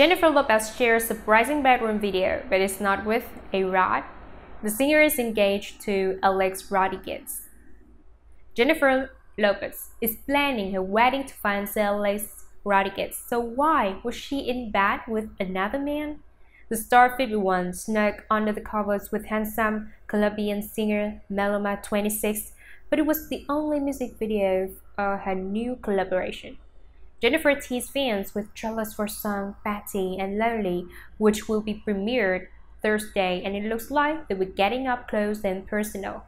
Jennifer Lopez shares surprising bedroom video, but it's not with A-Rod. The singer is engaged to Alex Rodriguez. Jennifer Lopez is planning her wedding to fiancé Alex Rodriguez. So why was she in bed with another man? The star 51 snuck under the covers with handsome Colombian singer Maluma 26, but it was the only music video of her new collaboration. Jennifer teased fans with trailers for song Pa' Ti and Lonely, which will be premiered Thursday, and it looks like they were getting up close and personal.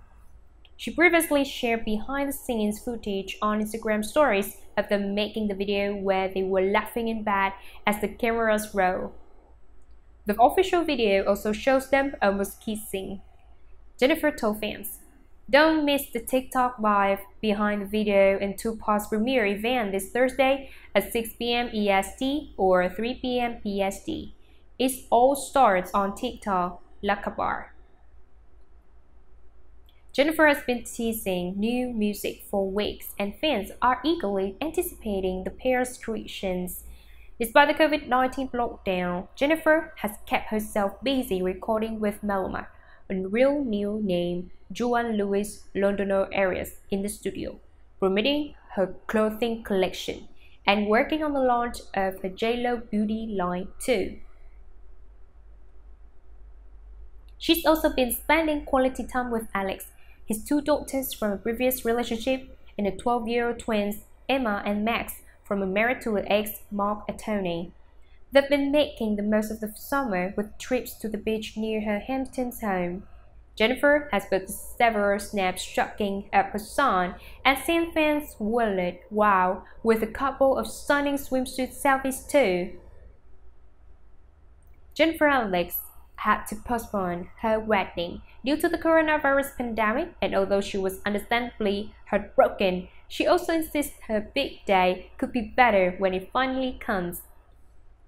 She previously shared behind the scenes footage on Instagram stories of them making the video where they were laughing in bed as the cameras roll. The official video also shows them almost kissing. Jennifer told fans, don't miss the TikTok live behind the video and two-part premiere event this Thursday at 6 p.m. EST or 3 p.m. PST. It all starts on TikTok, Lakabar. Jennifer has been teasing new music for weeks, and fans are eagerly anticipating the pair's creations. Despite the COVID 19 lockdown, Jennifer has kept herself busy recording with Maluma, a real new name Juan Luis Londoño Arias in the studio, promoting her clothing collection and working on the launch of her JLo beauty line too. She's also been spending quality time with Alex, his two daughters from a previous relationship, and the 12-year-old twins Emma and Max from a married to her ex Marc Anthony. They've been making the most of the summer with trips to the beach near her Hamptons home. Jennifer has booked several snaps shocking at son and seen fans worried wow with a couple of stunning swimsuit selfies too. Jennifer Alex had to postpone her wedding due to the coronavirus pandemic and although she was understandably heartbroken, she also insists her big day could be better when it finally comes.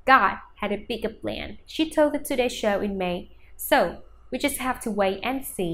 God had a bigger plan, she told the Today Show in May. So, we just have to wait and see.